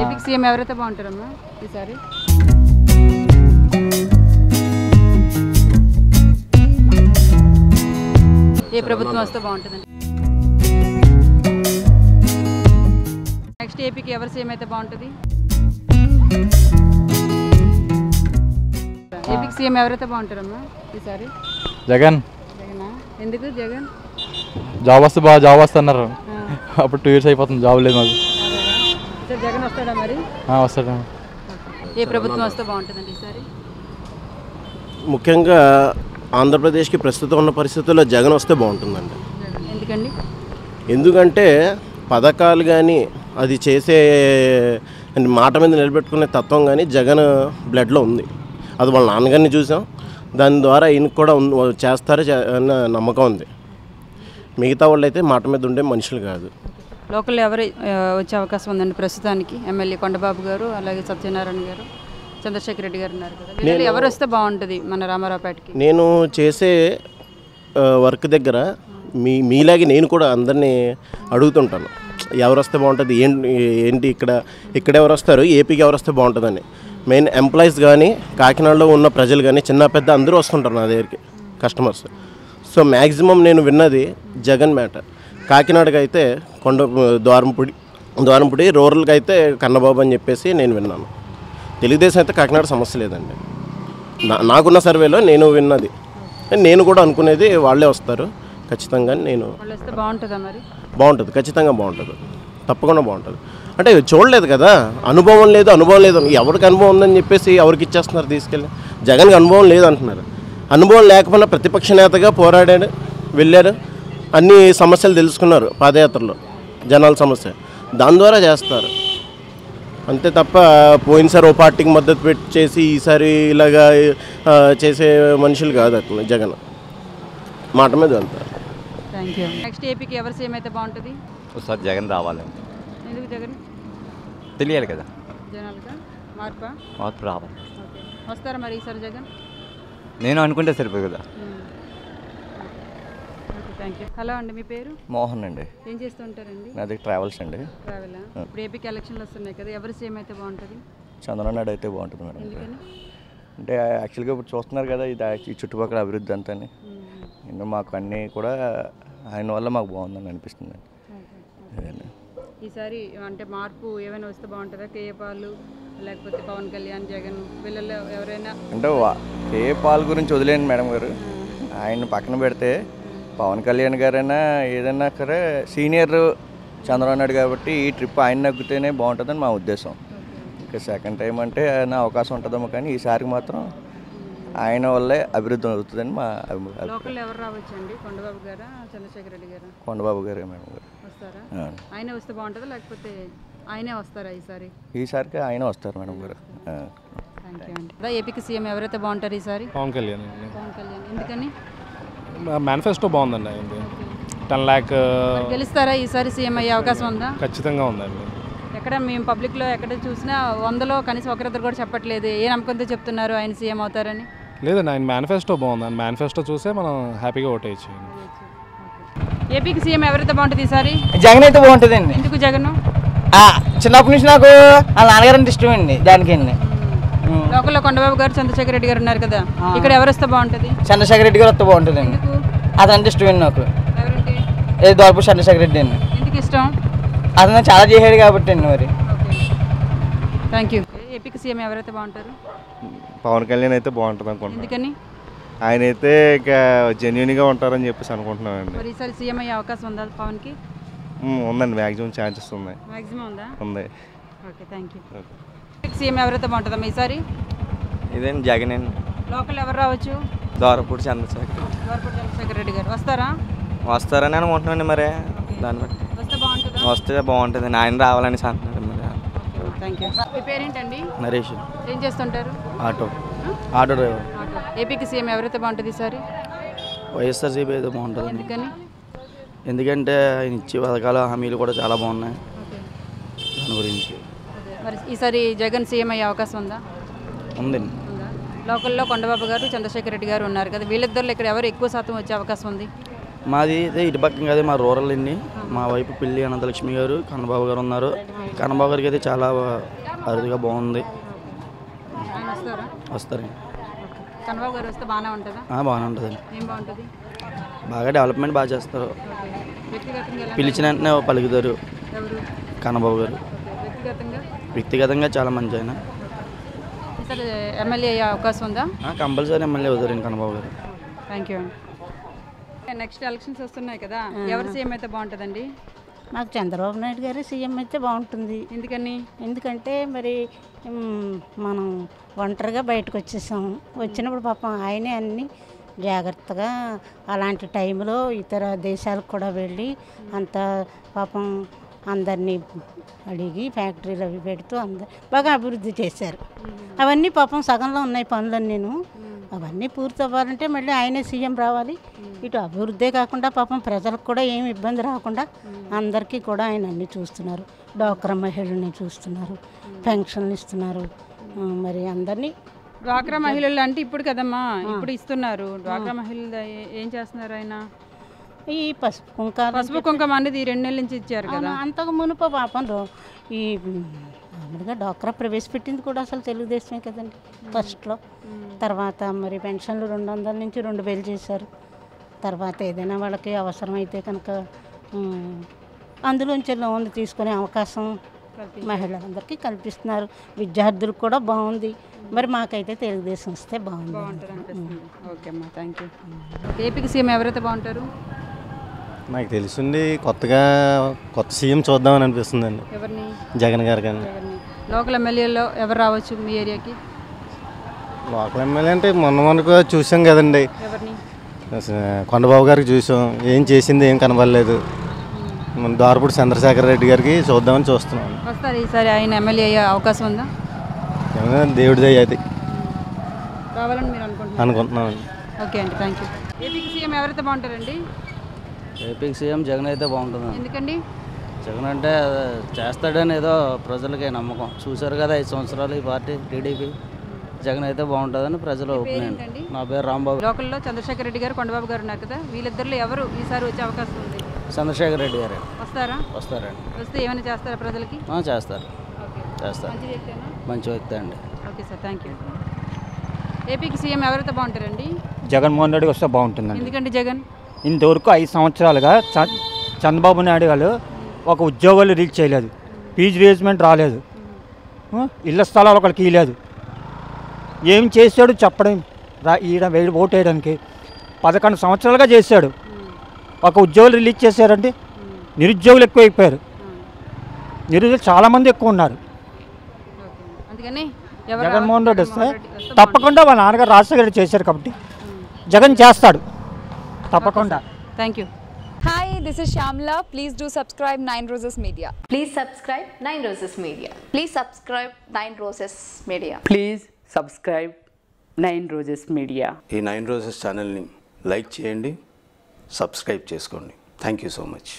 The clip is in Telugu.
ఏపీకి సీఎం ఎవరైతే బాగుంటారమ్మా ఈసారి? ఏ ప్రభుత్వం వస్తే బాగుంటుందండి. నెక్స్ట్ ఏపీకి ఎవరు సీఎం అయితే బాగుంటుంది? ఏపీకి సీఎం ఎవరైతే బాగుంటారమ్మా ఈసారి? జగన్. జగనా? ఎందుకు జగన్? జాబ్ వస్తే బాగా జాబ్ వస్తే అన్నారు. అప్పుడు టూ ఇయర్స్ అయిపోతుంది జాబ్ లేదు మాకు. జగన్ వస్తాడా మరి? వస్తాడు. ఏ ప్రభుత్వం వస్తే బాగుంటుందండి ఈసారి? ముఖ్యంగా ఆంధ్రప్రదేశ్కి ప్రస్తుతం ఉన్న పరిస్థితుల్లో జగన్ వస్తే బాగుంటుందండి. ఎందుకండి? ఎందుకంటే పథకాలు కానీ అది చేసే మాట మీద నిలబెట్టుకునే తత్వం కానీ జగన్ బ్లడ్లో ఉంది. అది వాళ్ళ నాన్నగారిని చూసాం. దాని ద్వారా ఈయనకు కూడా చేస్తారు అన్న నమ్మకం ఉంది. మిగతా వాళ్ళు అయితే మాట మీద ఉండే మనుషులు కాదు. లోకల్ ఎవరు వచ్చే అవకాశం ఉందండి ప్రస్తుతానికి? ఎమ్మెల్యే కొండబాబు గారు అలాగే సత్యనారాయణ గారు. చంద్రశేఖర్ రెడ్డి గారు ఉన్నారు కదా. ఎవరు వస్తే బాగుంటుంది మన రామారావుపేటకి? నేను చేసే వర్క్ దగ్గర మీ మీలాగే నేను కూడా అందరినీ అడుగుతుంటాను. ఎవరు వస్తే బాగుంటుంది ఏంటి ఏంటి ఇక్కడ ఇక్కడ ఎవరు వస్తారు ఏపీకి ఎవరు వస్తే బాగుంటుందని. మెయిన్ ఎంప్లాయీస్ కానీ కాకినాడలో ఉన్న ప్రజలు కానీ చిన్న పెద్ద అందరూ వస్తుంటారు నా దగ్గరికి కస్టమర్స్ సో మ్యాక్సిమం నేను విన్నది జగన్ మ్యాటర్. కాకినాడకి అయితే కొండ ద్వారంపుడి ద్వారంపుడి రూరల్కి అయితే కన్నబాబు అని చెప్పేసి నేను విన్నాను. తెలుగుదేశం అయితే కాకినాడ సమస్య లేదండి. నా నాకున్న సర్వేలో నేను విన్నది. నేను కూడా అనుకునేది వాళ్ళే వస్తారు. ఖచ్చితంగా నేను బాగుంటుంది ఖచ్చితంగా బాగుంటుంది. తప్పకుండా బాగుంటుంది. అంటే చూడలేదు కదా. అనుభవం లేదు అనుభవం లేదు. ఎవరికి అనుభవం ఉందని చెప్పేసి ఎవరికి ఇచ్చేస్తున్నారు తీసుకెళ్ళి? జగన్కి అనుభవం లేదు అంటున్నారు. అనుభవం లేకపోయినా ప్రతిపక్ష నేతగా పోరాడాడు వెళ్ళారు అన్ని సమస్యలు తెలుసుకున్నారు పాదయాత్రలో. జనాల సమస్య. దాని ద్వారా చేస్తారు. అంతే తప్ప పోయినసారి ఓ పార్టీకి మద్దతు పెట్టి చేసి ఈసారి ఇలాగా చేసే మనుషులు కాదు అట్లా జగన్. మాట మీద వెళ్తారు థ్యాంక్ యూ నెక్స్ట్ ఏపీకి ఎవరు సీఎం అయితే బాగుంటుంది? ఒకసారి జగన్ రావాలండి ఎందుకు జగన్? తెలియాలి కదా. జనాలుగా మార్పా? మార్పు రావాలి. ఓకే. వస్తారా మరి ఈసారి జగన్? నేను అనుకుంటే సరిపోదు కదా. Thank you. హలో అండి మీ పేరు? మోహన్ అండి. ఏం చేస్తుంటారండి నాది ట్రావెల్స్ అండి. ట్రావెలా? ఇప్పుడు ఏపీకి ఎలక్షన్లు వస్తున్నాయి కదా ఎవరు సీఎం అయితే బాగుంటుంది? చంద్రబాబు నాయుడు అయితే బాగుంటుంది మేడం. అంటే యాక్చువల్గా ఇప్పుడు చూస్తున్నారు కదా ఇది ఈ చుట్టుపక్కల అభివృద్ధి అంతా ఇంకా మాకు అన్నీ కూడా ఆయన వల్ల మాకు బాగుందని అనిపిస్తుంది. ఈసారి అంటే మార్పు ఏమైనా వస్తే బాగుంటుందా? కేఏ పాలు లేకపోతే పవన్ కళ్యాణ్ జగన్ వీళ్ళలో ఎవరైనా అంటే వా- ఏ పాల్ గురించి వదిలేండి మేడం గారు. ఆయన పక్కన పెడితే పవన్ కళ్యాణ్ గారైనా ఏదైనా సరే సీనియర్ చంద్రబాబు నాయుడు కాబట్టి ఈ ట్రిప్ ఆయన నగ్గితేనే బాగుంటుందని మా ఉద్దేశం. ఇంకా సెకండ్ టైం అంటే నా అవకాశం ఉంటుందేమో కానీ ఈసారికి మాత్రం ఆయన వల్లే అభివృద్ధి అవుతుందని మా అభి- అభి- లోకల్ ఎవరు రావచ్చు అండి కొండబాబు గారా? చంద్రశేఖర్ రెడ్డి గారా? కొండబాబు గారే మేడం గారు. వస్తారా? ఆ. ఆయనే వస్తే బాగుంటుందా? లేకపోతే ఆయనే వస్తారా ఈసారి? ఈసారికి ఆయన వస్తారు మేడం గారు. ఏపీకి సీఎం ఎవరైతే బాగుంటారు ఈసారి? పవన్ కళ్యాణ్ పవన్ కళ్యాణ్. ఎందుకని? మేనిఫెస్టో బాగుందండి అయింది. టెన్ ల్యాక్ గెలుస్తారా? ఈసారి సీఎం అయ్యే అవకాశం ఉందా? ఖచ్చితంగా ఉందండి. ఎక్కడ మేము పబ్లిక్లో ఎక్కడ చూసినా వందలో కనీసం ఒకరిద్దరు కూడా చెప్పట్లేదు. ఏ నమ్మకంతో చెప్తున్నారు ఆయన సీఎం అవుతారని? లేదండి ఆయన మేనిఫెస్టో బాగుంది. ఆయన మేనిఫెస్టో చూసే మనం హ్యాపీగా ఓటేయచ్చు ఏపీకి సీఎం ఎవరైతే బాగుంటుంది ఈసారి? జగన్ అయితే బాగుంటుందండి. ఎందుకు జగన్? ఆ, చిన్నప్పటి నుంచి నాకు వాళ్ళ నాన్నగారు అంటే ఇష్టం అండి దానికి అండి లోకల్లో కొండబాబు గారు చంద్రశేఖర్ రెడ్డి గారు ఉన్నారు కదా. ఇక్కడ ఎవరు వస్తే బాగుంటుంది? చంద్రశేఖర రెడ్డి గారు వస్తే బాగుంటుందండి ఎందుకు? అదంటే ఇష్టం అండి నాకు. ఎవరంటే ఏ దోరపు చంద్రశేఖర రెడ్డి అండి ఎందుకు ఇష్టం? అతను చాలా చేశాడు కాబట్టి అండి మరి. థ్యాంక్ యూ ఏపీకి సీఎం ఎవరైతే బాగుంటారు? పవన్ కళ్యాణ్ అయితే బాగుంటుంది అనుకుంటున్నాను. ఎందుకని? ఆయన అయితే ఇక జెన్యున్గా ఉంటారని చెప్పేసి అనుకుంటున్నానండి. మరి ఈసారి సీఎం అయ్యే అవకాశం ఉందా పవన్కి? ఉందండి. మ్యాక్సిమం ఛాన్సెస్ ఉన్నాయి. మ్యాక్సిమం ఉందా? ఉంది. ఓకే థ్యాంక్ యూ సీఎం ఎవరైతే బాగుంటుందమ్మా ఈసారి ఇదేం జగన్ అండి. లోకల్ ఎవరు రావచ్చు? దోరపూడి చంద్రశేఖర్ గవర్నమెంట్ చంద్రశేఖర్ రెడ్డి గారు. వస్తారా? వస్తారని అనుకుంటున్నాండి మరి. దాన్ని బట్టి. వస్తే బాగుంటుందా? వస్తే బాగుంటుంది. ఆయన రావాలని అంటున్నాడు మరి. థ్యాంక్ యూ మీ పేరేంటండి? నరేష్. ఏం చేస్తుంటారు? ఆటో. Auto driver. ఏపీకి సీఎం ఎవరైతే బాగుంటుంది ఈసారి? వైఎస్ఆర్సీపీ అయితే బాగుంటుంది. ఎందుకని? ఎందుకంటే ఆయన ఇచ్చే పథకాలు హామీలు కూడా చాలా బాగున్నాయి. దాని గురించి. మరి ఈసారి జగన్ సీఎం అయ్యే అవకాశం ఉందా? ఉందండి. ఉందా? లోకల్లో కొండబాబు గారు చంద్రశేఖర్ రెడ్డి గారు ఉన్నారు కదా వీళ్ళిద్దరిలో ఇక్కడ ఎవరు ఎక్కువ శాతం వచ్చే అవకాశం ఉంది? మాది అయితే ఇటు పక్కన కాదు మా రూరల్ అండి. మా వైపు పిల్లి అనంతలక్ష్మి గారు కన్నబాబు గారు ఉన్నారు. కన్నబాబు గారికి అయితే చాలా అరుదుగా బాగుంది. వస్తారండి. కన్నబాబు గారు వస్తే బాగానే ఉంటుందా? బాగానే ఉంటుందండి. ఏం బాగుంటుంది? బాగా డెవలప్మెంట్ బాగా చేస్తారు. పిలిచిన వెంటనే పలుకుతారు. కన్నబాబు గారు. వ్యక్తిగతంగా? వ్యక్తిగతంగా చాలా మంచి ఆయన. ఎమ్మెల్యే అయ్యే అవకాశం ఉందా? కంపల్సరీ ఎమ్మెల్యే అవుతారండి కన్నబాబు గారు. థ్యాంక్ యూ అండి నెక్స్ట్ ఎలక్షన్స్ వస్తున్నాయి కదా ఎవరు సీఎం అయితే బాగుంటుందండి? మాకు చంద్రబాబు నాయుడు గారు సీఎం అయితే బాగుంటుంది. ఎందుకని? ఎందుకంటే మరి మనం ఒంటరిగా బయటకు వచ్చేసాం. వచ్చినప్పుడు పాపం ఆయనే అన్ని జాగ్రత్తగా అలాంటి టైంలో ఇతర దేశాలకు కూడా వెళ్ళి అంత పాపం అందరినీ అడిగి ఫ్యాక్టరీలు అవి పెడుతూ అందరు బాగా అభివృద్ధి చేశారు. అవన్నీ పాపం సగంలో ఉన్నాయి పనులన్నీ నేను. అవన్నీ పూర్తి అవ్వాలంటే మళ్ళీ ఆయనే సీఎం రావాలి. ఇటు అభివృద్ధే కాకుండా పాపం ప్రజలకు కూడా ఏమి ఇబ్బంది రాకుండా అందరికీ కూడా ఆయన అన్ని చూస్తున్నారు. డాక్రా మహిళల్ని చూస్తున్నారు. పెన్షన్లు ఇస్తున్నారు. మరి అందరినీ డ్వాక్రా మహిళలు అంటే ఇప్పుడు కదమ్మా ఇప్పుడు ఇస్తున్నారు. డ్వాక్రా మహిళలు ఏం చేస్తున్నారు ఆయన? ఈ పసుపు కుంకాలు పసుపు కుంకుమ అనేది ఈ రెండు నెలల నుంచి ఇచ్చారు కదా. అంతకు మునుపు పాపం ఈ మామూలుగా డాక్రా ప్రవేశపెట్టింది కూడా అసలు తెలుగుదేశమే కదండి ఫస్ట్లో. తర్వాత మరి పెన్షన్లు రెండు వందల నుంచి రెండు వేలు చేశారు. తర్వాత ఏదైనా వాళ్ళకి అవసరమైతే కనుక మ్, అందులోంచి లోన్లు తీసుకునే అవకాశం మహిళలందరికీ కల్పిస్తున్నారు. విద్యార్థులకు కూడా బాగుంది. మరి మాకైతే తెలుగుదేశం వస్తే బాగుంది. ఓకే అమ్మా థ్యాంక్ యూ ఏపీకి సీఎం ఎవరైతే బాగుంటారు? నాకు తెలిసింది కొత్తగా కొత్త సీఎం చూద్దామని అనిపిస్తుందండి. ఎవరిని? జగన్ గారు కానీ. లోకల్ ఎమ్మెల్యేలో ఎవరు రావచ్చు మీ ఏరియాకి? లోకల్ ఎమ్మెల్యే అంటే మొన్న మొన్నకు చూసాం కదండి. ఎవరిని? కొండబాబు గారికి చూసాం. ఏం చేసింది ఏం కనబడలేదు. మన దారపూడి చంద్రశేఖర్ రెడ్డి గారికి చూద్దామని చూస్తున్నాం. వస్తారు ఈసారి ఆయన ఎమ్మెల్యే అయ్యే అవకాశం ఉందా? ఏమైనా దేవుడి దయ అది. రావాలని మీరు అనుకుంటున్నారు? అనుకుంటున్నామండి. ఓకే అండి థ్యాంక్ యూ. ఏపీకి సీఎం ఎవరైతే బాగుంటారండి? ఏపీకి సీఎం జగన్ అయితే బాగుంటుంది ఎందుకండి? జగన్ అంటే చేస్తాడని ఏదో ప్రజలకి నమ్మకం. చూశారు కదా ఐదు సంవత్సరాలు ఈ పార్టీ టీడీపీ. జగన్ అయితే బాగుంటుందని ప్రజల ఒపీనియన్? నా పేరు రాంబాబు. లోకల్లో చంద్రశేఖర్ రెడ్డి గారు కొండబాబు గారు ఉన్నారు కదా వీళ్ళిద్దరిలో ఎవరు ఈసారి వచ్చే అవకాశం ఉంది? చంద్రశేఖర్ రెడ్డి గారు. వస్తారా? వస్తారండి. వస్తే ఏమైనా చేస్తారా ప్రజలకి? ఆ, చేస్తారు. ఓకే. చేస్తారు. మంచి వ్యక్తి అండి. Okay sir thank you. ఏపీకి సీఎం ఎవరైతే బాగుంటారండి? జగన్మోహన్ రెడ్డి వస్తే బాగుంటుందండి. ఎందుకండి జగన్? ఇంతవరకు ఐదు సంవత్సరాలుగా చంద్రబాబు నాయుడు గారు ఒక ఉద్యోగాలు రీచ్ చేయలేదు. ఫీజు రియేజ్మెంట్ రాలేదు. ఇళ్ళ స్థలాలు ఒకరికి ఇవ్వలేదు ఏం చేశాడు చెప్పడం రా ఈయన వేడి ఓటు వేయడానికి. పదకొండు సంవత్సరాలుగా చేశాడు. ఒక ఉద్యోగులు రిలీజ్ చేశారండి నిరుద్యోగులు ఎక్కువైపోయారు. నిరుద్యోగులు చాలామంది ఎక్కువ ఉన్నారు. జగన్మోహన్ రెడ్డి వస్తే జగన్మోహన్ రెడ్డి వస్తే తప్పకుండా వాళ్ళ నాన్నగారు రాజశేఖర రెడ్డి చేశారు కాబట్టి జగన్ చేస్తాడు. తప్పకుండా. Thank you hi this is Shyamala please do subscribe nine roses media please subscribe nine roses media please subscribe nine roses media please subscribe nine roses media ఈ నైన్ రోజెస్ ఛానల్ని లైక్ చేయండి సబ్స్క్రైబ్ చేసుకోండి. Thank you so much